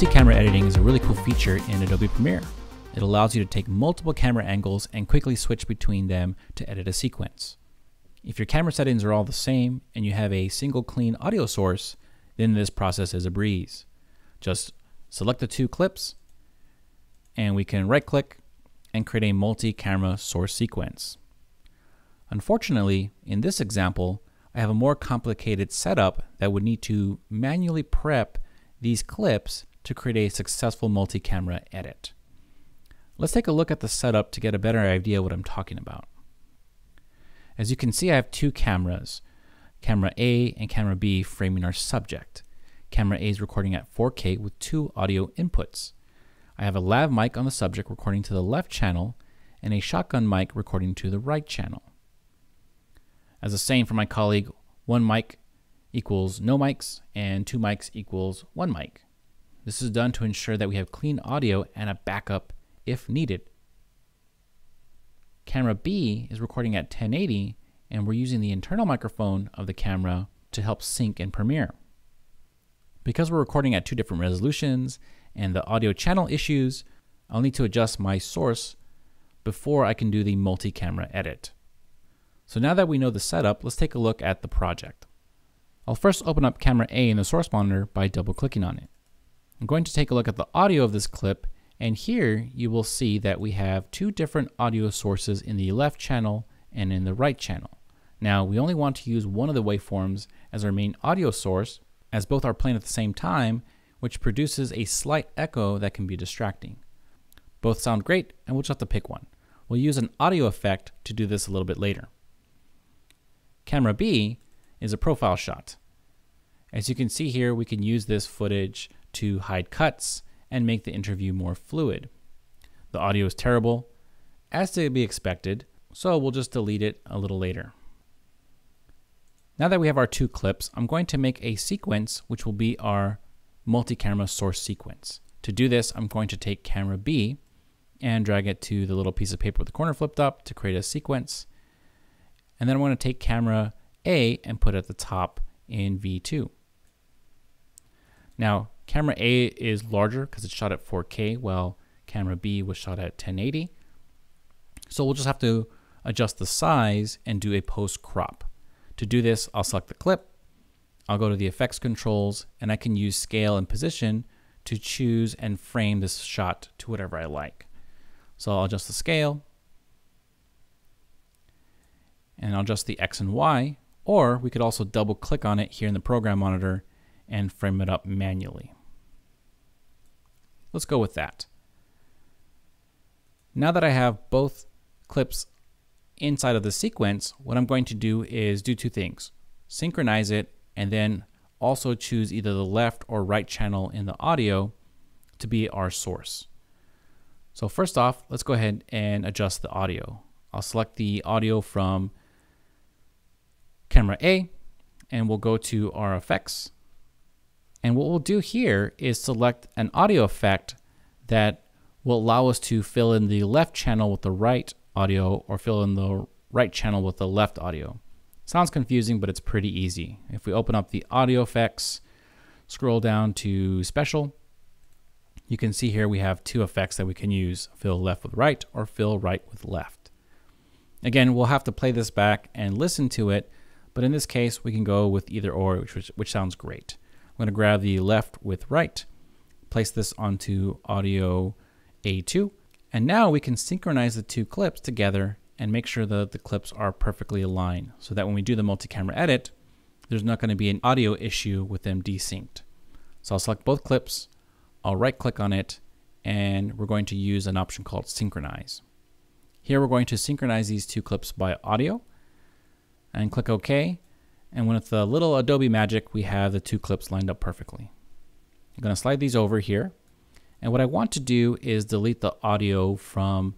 Multi-camera editing is a really cool feature in Adobe Premiere. It allows you to take multiple camera angles and quickly switch between them to edit a sequence. If your camera settings are all the same and you have a single clean audio source, then this process is a breeze. Just select the two clips and we can right click and create a multi-camera source sequence. Unfortunately, in this example, I have a more complicated setup that would need to manually prep these clips to create a successful multi-camera edit. Let's take a look at the setup to get a better idea what I'm talking about. As you can see, I have two cameras, camera A and camera B framing our subject. Camera A is recording at 4K with two audio inputs. I have a lav mic on the subject recording to the left channel and a shotgun mic recording to the right channel. As a saying from my colleague, one mic equals no mics and two mics equals one mic. This is done to ensure that we have clean audio and a backup if needed. Camera B is recording at 1080 and we're using the internal microphone of the camera to help sync in Premiere. Because we're recording at two different resolutions and the audio channel issues, I'll need to adjust my source before I can do the multi-camera edit. So now that we know the setup, let's take a look at the project. I'll first open up camera A in the source monitor by double clicking on it. I'm going to take a look at the audio of this clip and here you will see that we have two different audio sources in the left channel and in the right channel. Now we only want to use one of the waveforms as our main audio source as both are playing at the same time, which produces a slight echo that can be distracting. Both sound great, and we'll just have to pick one. We'll use an audio effect to do this a little bit later. Camera B is a profile shot. As you can see here, we can use this footage to hide cuts and make the interview more fluid. The audio is terrible, as to be expected, so we'll just delete it a little later. Now that we have our two clips, I'm going to make a sequence which will be our multi-camera source sequence. To do this, I'm going to take camera B and drag it to the little piece of paper with the corner flipped up to create a sequence. And then I'm going to take camera A and put it at the top in V2. Now, camera A is larger because it's shot at 4K, while camera B was shot at 1080. So we'll just have to adjust the size and do a post crop. To do this, I'll select the clip, I'll go to the effects controls, and I can use scale and position to choose and frame this shot to whatever I like. So I'll adjust the scale, and I'll adjust the X and Y, or we could also double click on it here in the program monitor and frame it up manually. Let's go with that. Now that I have both clips inside of the sequence, what I'm going to do is do two things. Synchronize it and then also choose either the left or right channel in the audio to be our source. So first off, let's go ahead and adjust the audio. I'll select the audio from camera A and we'll go to our effects. And what we'll do here is select an audio effect that will allow us to fill in the left channel with the right audio or fill in the right channel with the left audio. Sounds confusing, but it's pretty easy. If we open up the audio effects, scroll down to special, you can see here we have two effects that we can use, fill left with right or fill right with left. Again, we'll have to play this back and listen to it, but in this case, we can go with either or, which, which sounds great. I'm gonna grab the left with right, place this onto audio A2, and now we can synchronize the two clips together and make sure that the clips are perfectly aligned so that when we do the multi-camera edit, there's not going to be an audio issue with them desynced. So I'll select both clips, I'll right click on it, and we're going to use an option called synchronize. Here we're going to synchronize these two clips by audio and click OK. And with the little Adobe magic, we have the two clips lined up perfectly. I'm going to slide these over here and what I want to do is delete the audio from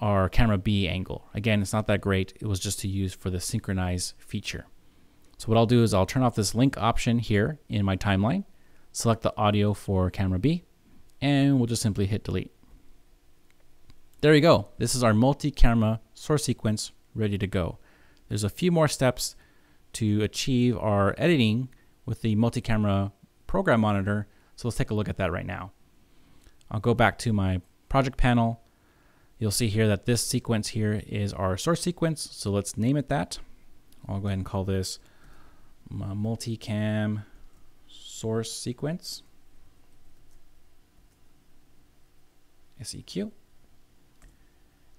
our camera B angle. Again, it's not that great. It was just to use for the synchronize feature. So what I'll do is I'll turn off this link option here in my timeline, select the audio for camera B, and we'll just simply hit delete. There you go. This is our multi-camera source sequence ready to go. There's a few more steps to achieve our editing with the multi-camera program monitor So let's take a look at that right now. I'll go back to my project panel. You'll see here that this sequence here is our source sequence. So let's name it that. I'll go ahead and call this uh, multicam source sequence. SEQ.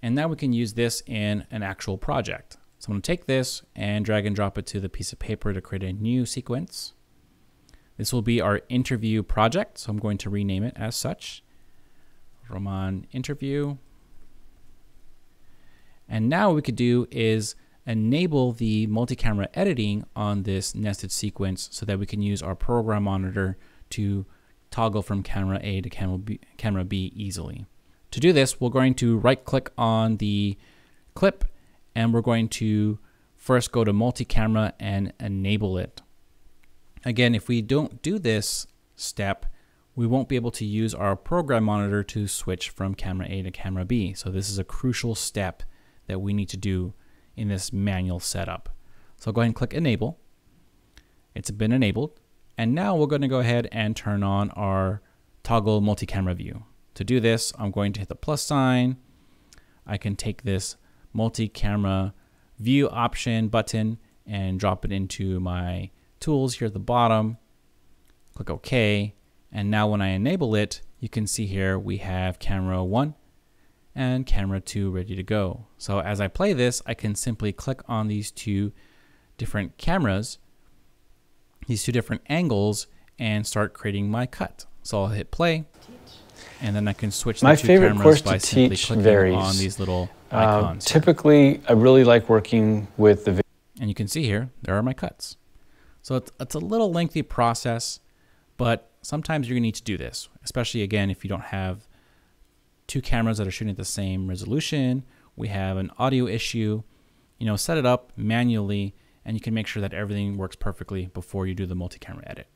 And now we can use this in an actual project. So I'm going to take this and drag and drop it to the piece of paper to create a new sequence. This will be our interview project, so I'm going to rename it as such. Roman interview. And now what we could do is enable the multi-camera editing on this nested sequence so that we can use our program monitor to toggle from camera A to camera B, camera B easily. To do this, we're going to right click on the clip and we're going to first go to multi-camera and enable it. Again, if we don't do this step, we won't be able to use our program monitor to switch from camera A to camera B. So this is a crucial step that we need to do in this manual setup. So I'll go ahead and click enable. It's been enabled. And now we're going to go ahead and turn on our toggle multi-camera view. To do this, I'm going to hit the plus sign. I can take this multi-camera view option button and drop it into my tools here at the bottom. Click OK. And now when I enable it, you can see here we have camera 1 and camera 2 ready to go. So as I play this, I can simply click on these two different cameras, these two different angles, and start creating my cut. So I'll hit play and then I can switch My the two favorite cameras course by to simply teach clicking varies. on these little Uh, icons. typically, I really like working with the and you can see here, there are my cuts. So it's, it's a little lengthy process, but sometimes you're gonna need to do this, especially again, if you don't have two cameras that are shooting at the same resolution, we have an audio issue, you know, set it up manually and you can make sure that everything works perfectly before you do the multi-camera edit.